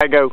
I go.